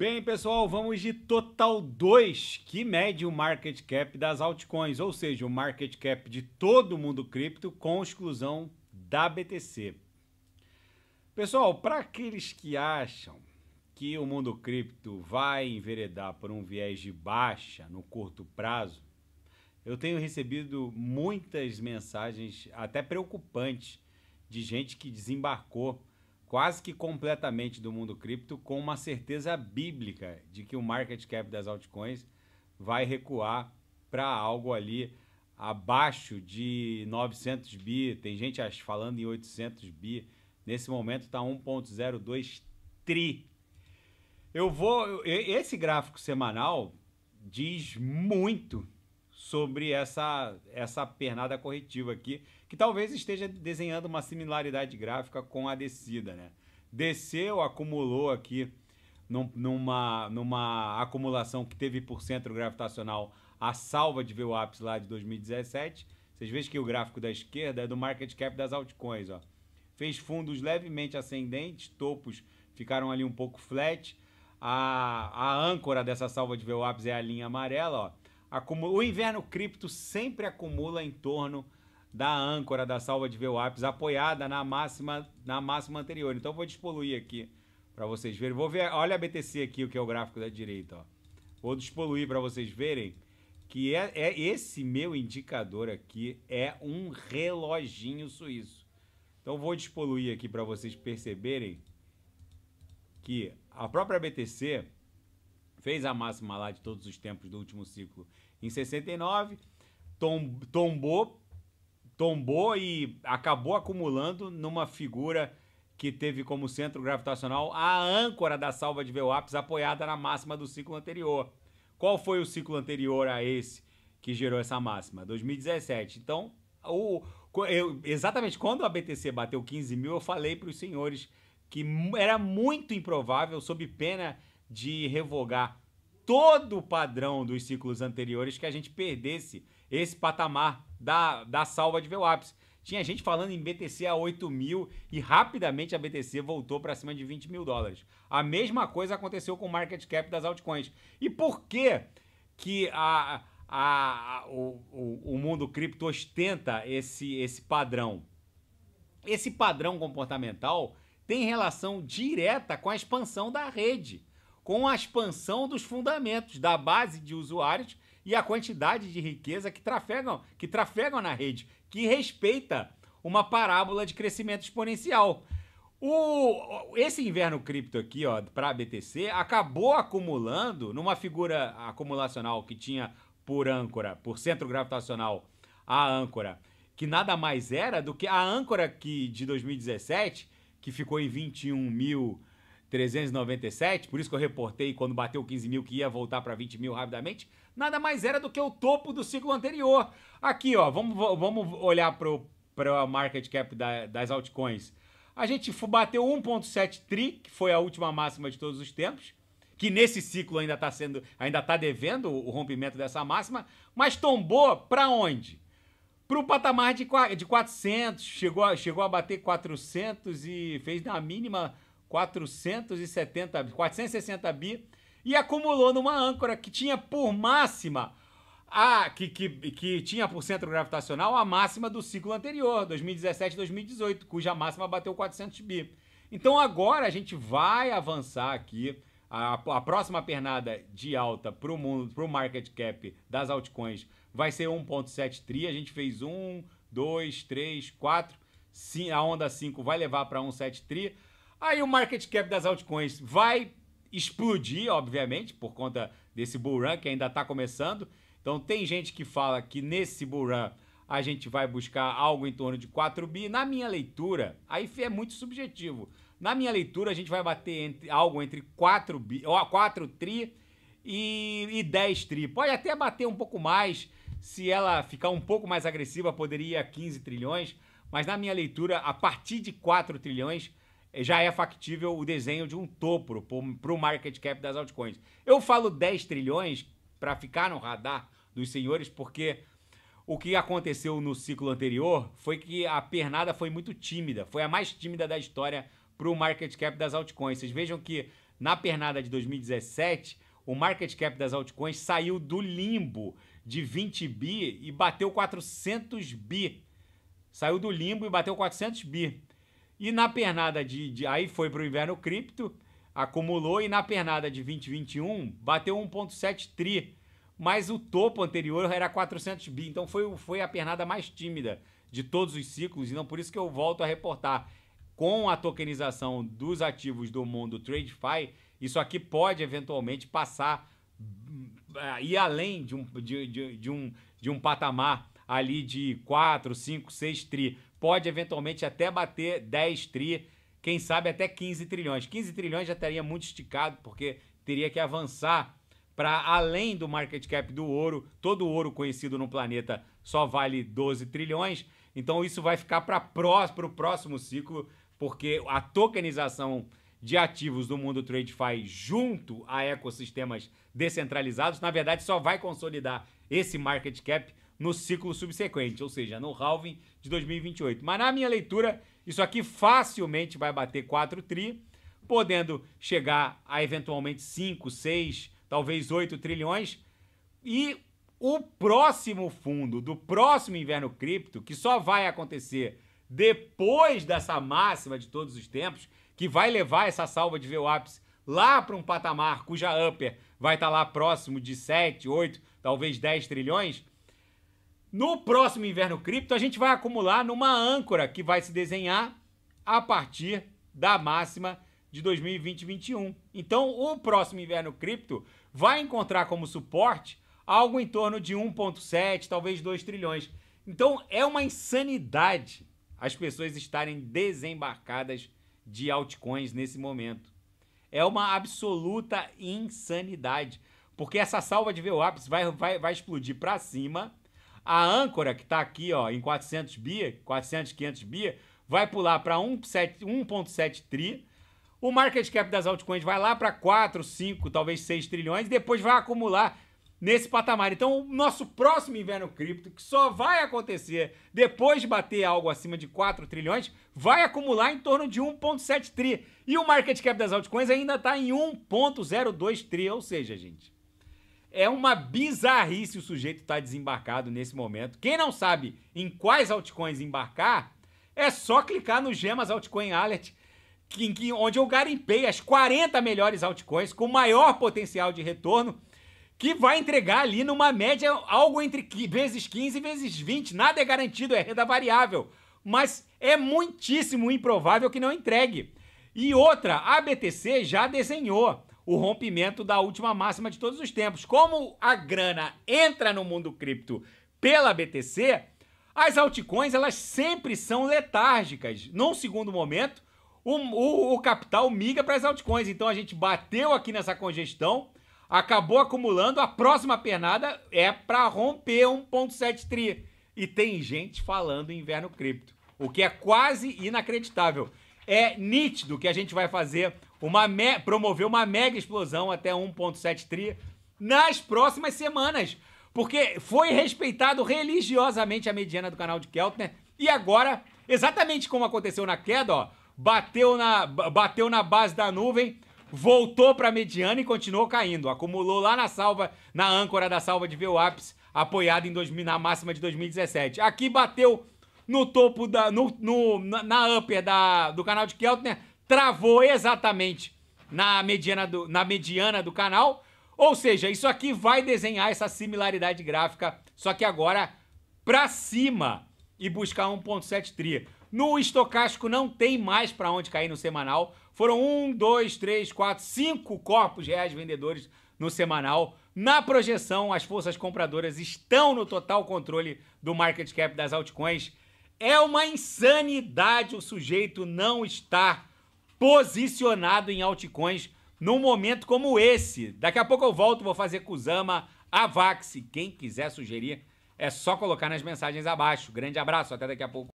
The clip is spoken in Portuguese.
Bem, pessoal, vamos de Total 2, que mede o market cap das altcoins, ou seja, o market cap de todo mundo cripto com exclusão da BTC. Pessoal, para aqueles que acham que o mundo cripto vai enveredar por um viés de baixa no curto prazo, eu tenho recebido muitas mensagens até preocupantes de gente que desembarcou quase que completamente do mundo cripto com uma certeza bíblica de que o market cap das altcoins vai recuar para algo ali abaixo de 900 bi, tem gente falando em 800 bi. Nesse momento está 1.02 tri. Eu vou esse gráfico semanal diz muito sobre essa essa pernada corretiva aqui que talvez esteja desenhando uma similaridade gráfica com a descida, né? Desceu, acumulou aqui num, numa, numa acumulação que teve por centro gravitacional a salva de VWAPs lá de 2017. Vocês veem que o gráfico da esquerda é do market cap das altcoins, ó. Fez fundos levemente ascendentes, topos ficaram ali um pouco flat. A, a âncora dessa salva de VWAPs é a linha amarela, ó. Acumula, o inverno cripto sempre acumula em torno da âncora da salva de VWAPs apoiada na máxima, na máxima anterior. Então vou despoluir aqui para vocês verem. Vou ver, olha a BTC aqui, o que é o gráfico da direita, ó. Vou despoluir para vocês verem que é, é esse meu indicador aqui é um reloginho suíço. Então vou despoluir aqui para vocês perceberem que a própria BTC fez a máxima lá de todos os tempos do último ciclo em 69, tom, tombou tombou e acabou acumulando numa figura que teve como centro gravitacional a âncora da salva de VWAPs apoiada na máxima do ciclo anterior. Qual foi o ciclo anterior a esse que gerou essa máxima? 2017. Então, o, eu, exatamente quando a BTC bateu 15 mil, eu falei para os senhores que era muito improvável, sob pena de revogar todo o padrão dos ciclos anteriores, que a gente perdesse esse patamar da, da salva de VWAPs. Tinha gente falando em BTC a 8 mil e rapidamente a BTC voltou para cima de 20 mil dólares. A mesma coisa aconteceu com o market cap das altcoins. E por que, que a, a, o, o, o mundo cripto ostenta esse, esse padrão? Esse padrão comportamental tem relação direta com a expansão da rede, com a expansão dos fundamentos, da base de usuários e a quantidade de riqueza que trafegam, que trafegam na rede, que respeita uma parábola de crescimento exponencial. O, esse inverno cripto aqui, ó, para BTC, acabou acumulando numa figura acumulacional que tinha por âncora, por centro gravitacional, a âncora, que nada mais era do que a âncora que de 2017, que ficou em 21 mil 397, por isso que eu reportei quando bateu 15 mil que ia voltar para 20 mil rapidamente, nada mais era do que o topo do ciclo anterior. Aqui, ó, vamos, vamos olhar para o market cap da, das altcoins. A gente bateu 1.7 tri, que foi a última máxima de todos os tempos, que nesse ciclo ainda está sendo, ainda está devendo o rompimento dessa máxima, mas tombou para onde? Para o patamar de, de 400, chegou, chegou a bater 400 e fez na mínima 470, 460 bi e acumulou numa âncora que tinha por máxima a que, que, que tinha por centro gravitacional a máxima do ciclo anterior, 2017-2018, cuja máxima bateu 400 bi. Então agora a gente vai avançar aqui. A, a próxima pernada de alta para o mundo, para o market cap das altcoins vai ser 1.7 tri. A gente fez 1, 2, 3, 4. A onda 5 vai levar para 1.7 tri. Aí o market cap das altcoins vai explodir, obviamente, por conta desse bull run que ainda está começando. Então tem gente que fala que nesse bull run a gente vai buscar algo em torno de 4 bi. Na minha leitura, aí é muito subjetivo. Na minha leitura, a gente vai bater entre, algo entre 4, bi, 4 tri e, e 10 tri. Pode até bater um pouco mais. Se ela ficar um pouco mais agressiva, poderia ir a 15 trilhões. Mas na minha leitura, a partir de 4 trilhões, já é factível o desenho de um topo para o market cap das altcoins. Eu falo 10 trilhões para ficar no radar dos senhores, porque o que aconteceu no ciclo anterior foi que a pernada foi muito tímida, foi a mais tímida da história para o market cap das altcoins. Vocês vejam que na pernada de 2017, o market cap das altcoins saiu do limbo de 20 bi e bateu 400 bi. Saiu do limbo e bateu 400 bi. E na pernada de, de aí foi para o inverno cripto, acumulou e na pernada de 2021 bateu 1.7 tri, mas o topo anterior era 400 bi, então foi, foi a pernada mais tímida de todos os ciclos, e não por isso que eu volto a reportar. Com a tokenização dos ativos do mundo TradeFi, isso aqui pode eventualmente passar uh, ir além de um, de, de, de, um, de um patamar ali de 4, 5, 6 tri. Pode eventualmente até bater 10 tri, quem sabe até 15 trilhões. 15 trilhões já estaria muito esticado, porque teria que avançar para além do market cap do ouro. Todo ouro conhecido no planeta só vale 12 trilhões. Então isso vai ficar para o próximo ciclo, porque a tokenização de ativos do mundo TradeFi junto a ecossistemas descentralizados, na verdade só vai consolidar esse market cap no ciclo subsequente, ou seja, no halving de 2028. Mas na minha leitura, isso aqui facilmente vai bater 4 tri, podendo chegar a eventualmente 5, 6, talvez 8 trilhões. E o próximo fundo do próximo inverno cripto, que só vai acontecer depois dessa máxima de todos os tempos, que vai levar essa salva de VWAPs lá para um patamar cuja upper vai estar tá lá próximo de 7, 8, talvez 10 trilhões, no próximo inverno cripto a gente vai acumular numa âncora que vai se desenhar a partir da máxima de 2020-21. Então, o próximo inverno cripto vai encontrar como suporte algo em torno de 1,7, talvez 2 trilhões. Então, é uma insanidade as pessoas estarem desembarcadas de altcoins nesse momento. É uma absoluta insanidade. Porque essa salva de VWAPs vai, vai, vai explodir para cima. A âncora, que está aqui ó, em 400 bi, 400, 500 bi, vai pular para 1,7 tri. O market cap das altcoins vai lá para 4, 5, talvez 6 trilhões. E depois vai acumular nesse patamar. Então, o nosso próximo inverno cripto, que só vai acontecer depois de bater algo acima de 4 trilhões, vai acumular em torno de 1,7 tri. E o market cap das altcoins ainda está em 1,02 tri. Ou seja, gente, é uma bizarrice o sujeito estar tá desembarcado nesse momento. Quem não sabe em quais altcoins embarcar, é só clicar no Gemas Altcoin Alert, que, que, onde eu garimpei as 40 melhores altcoins com maior potencial de retorno que vai entregar ali numa média algo entre vezes 15 e vezes 20. Nada é garantido, é renda variável. Mas é muitíssimo improvável que não entregue. E outra, a BTC já desenhou o rompimento da última máxima de todos os tempos. Como a grana entra no mundo cripto pela BTC, as altcoins elas sempre são letárgicas. Num segundo momento, o, o, o capital migra para as altcoins. Então a gente bateu aqui nessa congestão acabou acumulando, a próxima pernada é para romper 1.7 tri. E tem gente falando em inverno cripto, o que é quase inacreditável. É nítido que a gente vai fazer uma promover uma mega explosão até 1.7 tri nas próximas semanas, porque foi respeitado religiosamente a mediana do canal de Keltner e agora, exatamente como aconteceu na queda, ó, bateu na bateu na base da nuvem, voltou para mediana e continuou caindo. Acumulou lá na salva, na âncora da salva de VWAPs, apoiado em 2000, na máxima de 2017. Aqui bateu no topo da. No, no, na, na upper da, do canal de Keltner, travou exatamente na mediana, do, na mediana do canal. Ou seja, isso aqui vai desenhar essa similaridade gráfica, só que agora para cima e buscar 1.7 tri. No estocástico não tem mais para onde cair no semanal. Foram um, dois, três, quatro, cinco corpos reais vendedores no semanal. Na projeção, as forças compradoras estão no total controle do market cap das altcoins. É uma insanidade o sujeito não estar posicionado em altcoins num momento como esse. Daqui a pouco eu volto, vou fazer Kusama, Avax. Quem quiser sugerir, é só colocar nas mensagens abaixo. Grande abraço, até daqui a pouco.